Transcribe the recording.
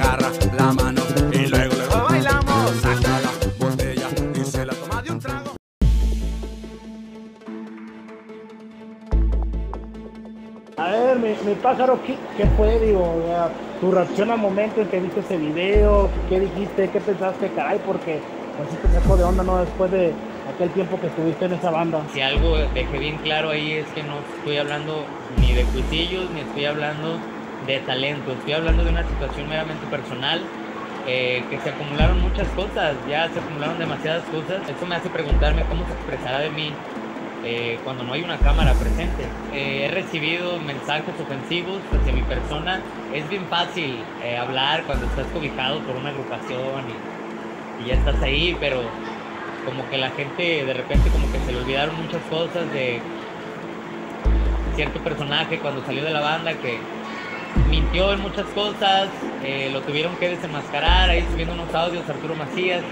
agarra la mano y luego, luego bailamos. Saca la botella y se la toma de un trago. A ver, mi, mi pájaro, ¿qué, qué fue? Digo, tu reacción al momento en que viste ese video, ¿qué dijiste? ¿Qué pensaste? Caray, porque así te sacó de onda, ¿no? Después de aquel tiempo que estuviste en esa banda. Si algo dejé bien claro ahí es que no estoy hablando ni de cuisillos, ni estoy hablando de talento, estoy hablando de una situación meramente personal, eh, que se acumularon muchas cosas, ya se acumularon demasiadas cosas. Esto me hace preguntarme cómo se expresará de mí eh, cuando no hay una cámara presente. Eh, he recibido mensajes ofensivos hacia mi persona. Es bien fácil hablar cuando estás cobijado por una agrupación y, y ya estás ahí, pero como que la gente de repente como que se le olvidaron muchas cosas de cierto personaje cuando salió de la banda que mintió en muchas cosas, eh, lo tuvieron que desenmascarar, ahí subiendo unos audios Arturo Macías.